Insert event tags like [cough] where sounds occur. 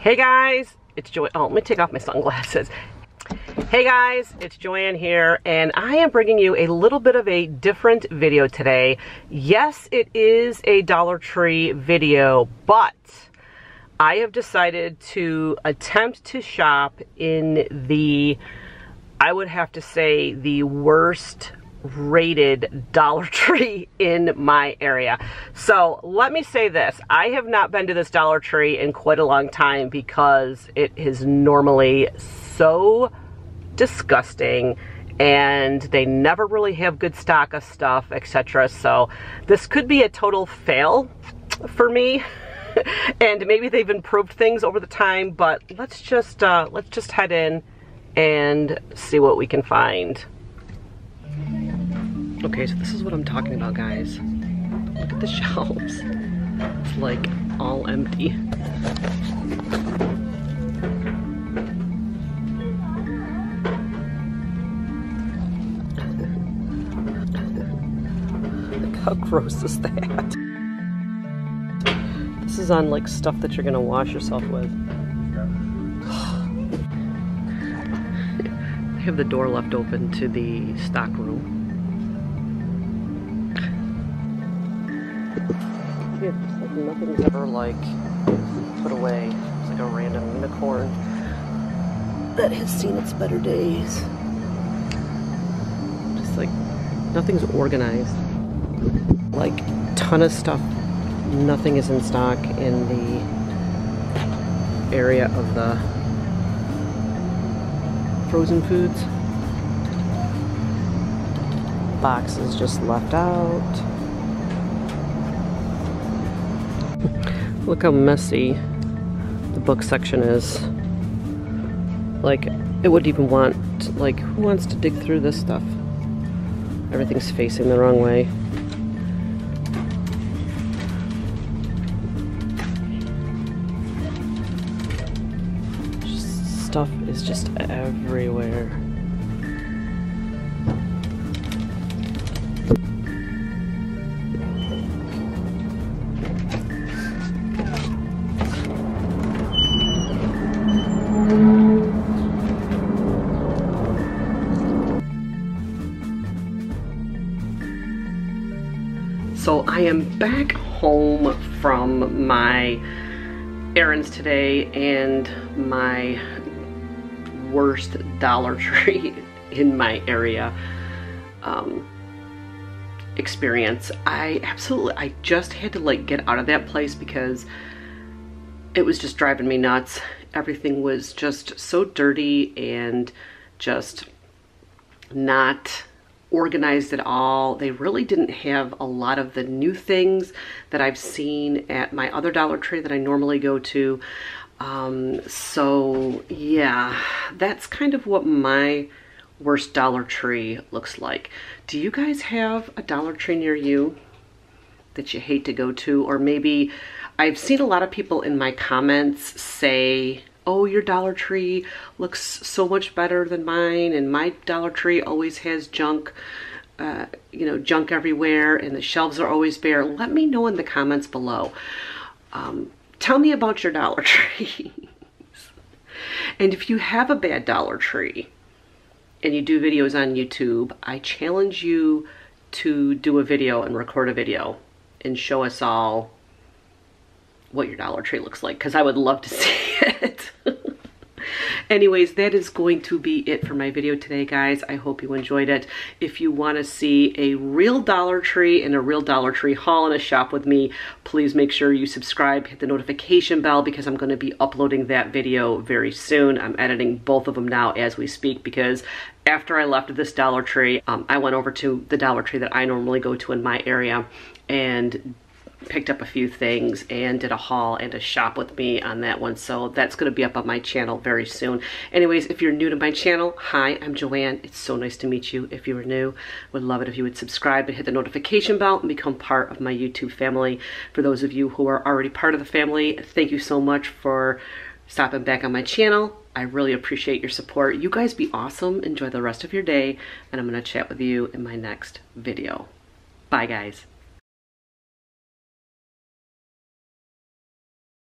Hey guys, it's Joy. Oh, let me take off my sunglasses. Hey guys, it's Joanne here, and I am bringing you a little bit of a different video today. Yes, it is a Dollar Tree video, but I have decided to attempt to shop in the, I would have to say, the worst rated Dollar [laughs] Tree in my area. So let me say this. I have not been to this Dollar Tree in quite a long time because it is normally so disgusting and they never really have good stock of stuff, etc. So this could be a total fail for me. [laughs] and maybe they've improved things over the time, but let's just uh, let's just head in and see what we can find. Okay, so this is what I'm talking about, guys. Look at the [laughs] shelves. It's like all empty. Look how gross is that? This is on like stuff that you're gonna wash yourself with. [sighs] I have the door left open to the stock room. Yeah, like nothing's ever like put away. It's like a random unicorn that has seen its better days. Just like nothing's organized. Like ton of stuff. Nothing is in stock in the area of the frozen foods. Boxes just left out. Look how messy the book section is. Like, it wouldn't even want, like, who wants to dig through this stuff? Everything's facing the wrong way. Stuff is just everywhere. So I am back home from my errands today and my worst Dollar [laughs] Tree in my area um, experience. I absolutely, I just had to like get out of that place because it was just driving me nuts. Everything was just so dirty and just not organized at all. They really didn't have a lot of the new things that I've seen at my other Dollar Tree that I normally go to. Um, so yeah, that's kind of what my worst Dollar Tree looks like. Do you guys have a Dollar Tree near you that you hate to go to? Or maybe I've seen a lot of people in my comments say oh, your Dollar Tree looks so much better than mine, and my Dollar Tree always has junk, uh, you know, junk everywhere, and the shelves are always bare. Let me know in the comments below. Um, tell me about your Dollar [laughs] Tree. and if you have a bad Dollar Tree and you do videos on YouTube, I challenge you to do a video and record a video and show us all what your Dollar Tree looks like because I would love to [laughs] see it. Anyways, that is going to be it for my video today, guys. I hope you enjoyed it. If you want to see a real Dollar Tree and a real Dollar Tree haul in a shop with me, please make sure you subscribe, hit the notification bell because I'm going to be uploading that video very soon. I'm editing both of them now as we speak because after I left this Dollar Tree, um, I went over to the Dollar Tree that I normally go to in my area and picked up a few things and did a haul and a shop with me on that one. So that's going to be up on my channel very soon. Anyways, if you're new to my channel, hi, I'm Joanne. It's so nice to meet you. If you are new, would love it if you would subscribe and hit the notification bell and become part of my YouTube family. For those of you who are already part of the family, thank you so much for stopping back on my channel. I really appreciate your support. You guys be awesome. Enjoy the rest of your day, and I'm going to chat with you in my next video. Bye, guys.